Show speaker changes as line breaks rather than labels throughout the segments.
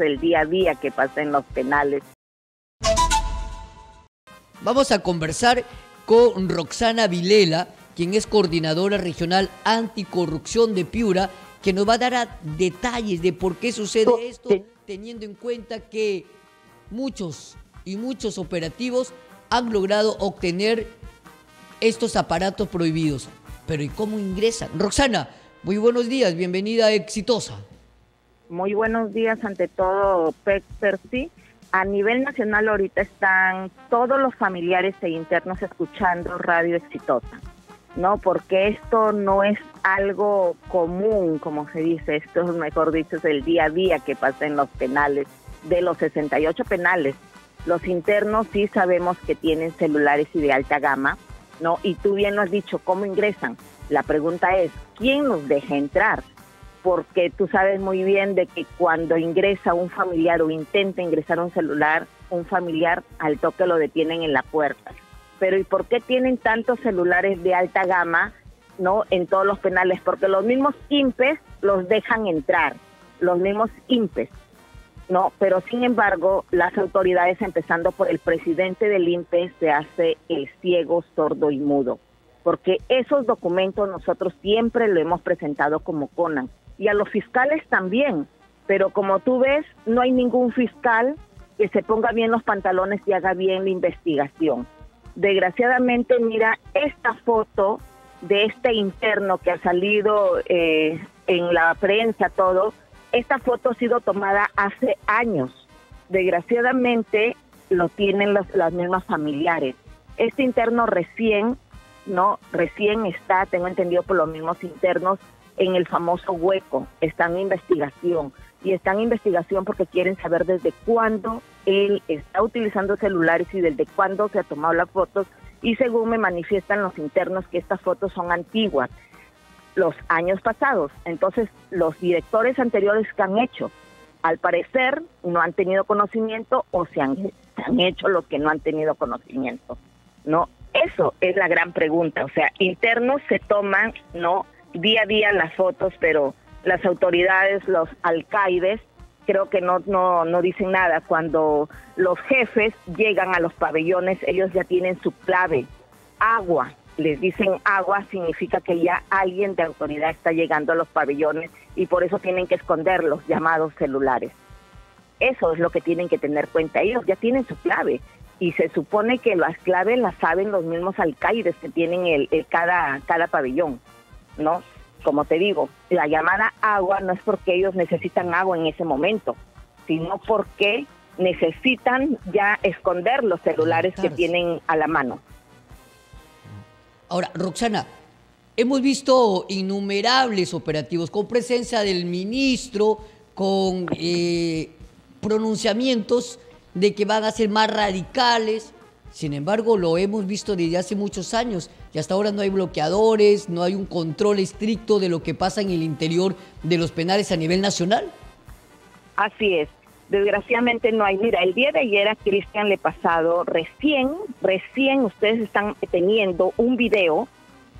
el día a día que pasa en los penales.
Vamos a conversar con Roxana Vilela, quien es coordinadora regional anticorrupción de Piura, que nos va a dar detalles de por qué sucede esto, teniendo en cuenta que muchos y muchos operativos han logrado obtener estos aparatos prohibidos. Pero ¿y cómo ingresan? Roxana, muy buenos días, bienvenida a Exitosa.
Muy buenos días ante todo, Percy. A nivel nacional ahorita están todos los familiares e internos escuchando Radio Exitosa, ¿no? Porque esto no es algo común, como se dice, esto es, mejor dicho, es el día a día que pasa en los penales, de los 68 penales. Los internos sí sabemos que tienen celulares y de alta gama, ¿no? Y tú bien lo has dicho, ¿cómo ingresan? La pregunta es, ¿quién los deja entrar? Porque tú sabes muy bien de que cuando ingresa un familiar o intenta ingresar un celular, un familiar al toque lo detienen en la puerta. Pero ¿y por qué tienen tantos celulares de alta gama no en todos los penales? Porque los mismos IMPES los dejan entrar, los mismos IMPES. No, pero sin embargo, las autoridades, empezando por el presidente del IMPES, se hace el ciego, sordo y mudo, porque esos documentos nosotros siempre lo hemos presentado como CONAN y a los fiscales también. Pero como tú ves, no hay ningún fiscal que se ponga bien los pantalones y haga bien la investigación. Desgraciadamente, mira, esta foto de este interno que ha salido eh, en la prensa, todo, esta foto ha sido tomada hace años. Desgraciadamente, lo tienen las mismas familiares. Este interno recién, ¿no? Recién está, tengo entendido por los mismos internos, en el famoso hueco, están en investigación y están en investigación porque quieren saber desde cuándo él está utilizando celulares y desde cuándo se ha tomado las fotos y según me manifiestan los internos que estas fotos son antiguas, los años pasados. Entonces, los directores anteriores que han hecho, al parecer, no han tenido conocimiento o se han, han hecho los que no han tenido conocimiento. No, eso es la gran pregunta. O sea, internos se toman, no día a día las fotos, pero las autoridades, los alcaides, creo que no, no, no dicen nada. Cuando los jefes llegan a los pabellones, ellos ya tienen su clave, agua. Les dicen agua significa que ya alguien de autoridad está llegando a los pabellones y por eso tienen que esconder los llamados celulares. Eso es lo que tienen que tener cuenta. Ellos ya tienen su clave y se supone que las claves las saben los mismos alcaides que tienen el cada, cada pabellón. ¿No? Como te digo, la llamada agua no es porque ellos necesitan agua en ese momento, sino porque necesitan ya esconder los celulares que tienen a la mano.
Ahora, Roxana, hemos visto innumerables operativos con presencia del ministro, con eh, pronunciamientos de que van a ser más radicales, sin embargo, lo hemos visto desde hace muchos años y hasta ahora no hay bloqueadores, no hay un control estricto de lo que pasa en el interior de los penales a nivel nacional.
Así es. Desgraciadamente no hay. Mira, el día de ayer a Cristian le pasado, recién, recién ustedes están teniendo un video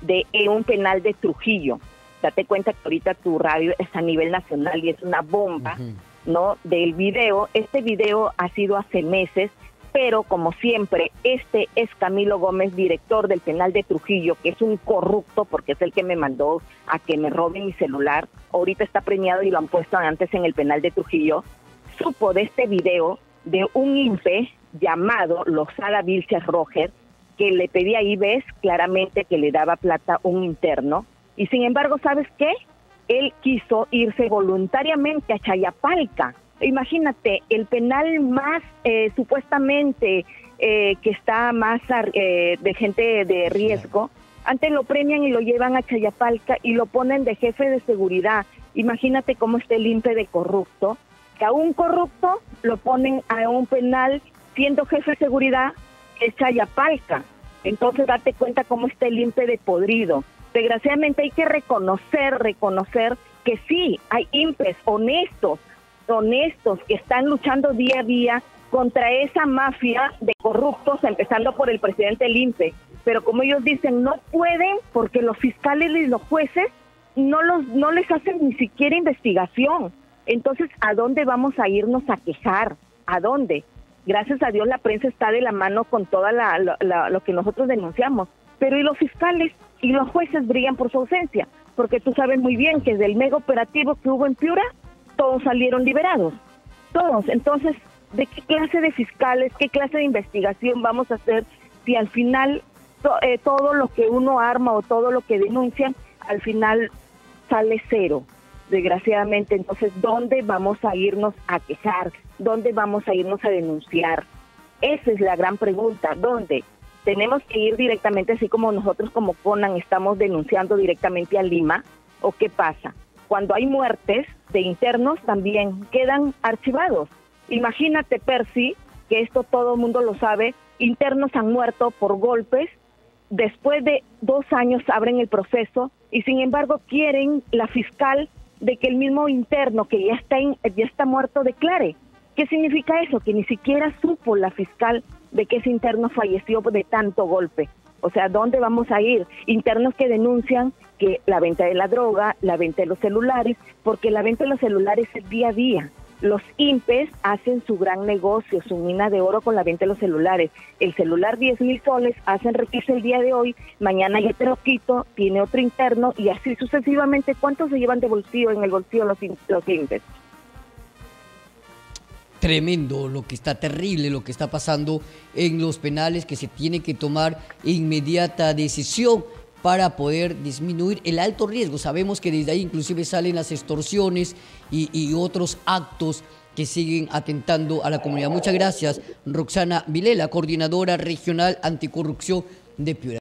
de un penal de Trujillo. Date cuenta que ahorita tu radio es a nivel nacional y es una bomba, ¿no? Del video. Este video ha sido hace meses pero como siempre, este es Camilo Gómez, director del penal de Trujillo, que es un corrupto porque es el que me mandó a que me robe mi celular. Ahorita está premiado y lo han puesto antes en el penal de Trujillo. Supo de este video de un INPE llamado Lozada Vilches Roger, que le pedía ahí, ves claramente que le daba plata a un interno. Y sin embargo, ¿sabes qué? Él quiso irse voluntariamente a Chayapalca imagínate, el penal más eh, supuestamente eh, que está más eh, de gente de riesgo, antes lo premian y lo llevan a Chayapalca y lo ponen de jefe de seguridad. Imagínate cómo está el INPE de corrupto, que a un corrupto lo ponen a un penal siendo jefe de seguridad, es Chayapalca. Entonces date cuenta cómo está el INPE de podrido. Desgraciadamente hay que reconocer, reconocer que sí, hay INPES honestos, honestos que están luchando día a día contra esa mafia de corruptos, empezando por el presidente Limpe. Pero como ellos dicen, no pueden porque los fiscales y los jueces no, los, no les hacen ni siquiera investigación. Entonces, ¿a dónde vamos a irnos a quejar? ¿A dónde? Gracias a Dios la prensa está de la mano con toda lo que nosotros denunciamos. Pero ¿y los fiscales y los jueces brillan por su ausencia? Porque tú sabes muy bien que del mega operativo que hubo en Piura, todos salieron liberados. Todos. Entonces, ¿de qué clase de fiscales, qué clase de investigación vamos a hacer si al final eh, todo lo que uno arma o todo lo que denuncian, al final sale cero? desgraciadamente. Entonces, ¿dónde vamos a irnos a quejar? ¿Dónde vamos a irnos a denunciar? Esa es la gran pregunta. ¿Dónde? Tenemos que ir directamente, así como nosotros como Conan estamos denunciando directamente a Lima. ¿O qué pasa? Cuando hay muertes de internos también quedan archivados. Imagínate, Percy, que esto todo el mundo lo sabe, internos han muerto por golpes, después de dos años abren el proceso y sin embargo quieren la fiscal de que el mismo interno que ya está, ya está muerto declare. ¿Qué significa eso? Que ni siquiera supo la fiscal de que ese interno falleció de tanto golpe. O sea, ¿dónde vamos a ir? Internos que denuncian que la venta de la droga, la venta de los celulares, porque la venta de los celulares es día a día. Los IMPES hacen su gran negocio, su mina de oro con la venta de los celulares. El celular 10 mil soles, hacen requisa el día de hoy, mañana ya te lo quito, tiene otro interno y así sucesivamente. ¿Cuántos se llevan de bolsillo en el bolsillo los, los IMPES?
Tremendo lo que está terrible, lo que está pasando en los penales, que se tiene que tomar inmediata decisión para poder disminuir el alto riesgo. Sabemos que desde ahí inclusive salen las extorsiones y, otros actos que siguen atentando a la comunidad. Muchas gracias, Roxana Vilela, coordinadora regional anticorrupción de Piura.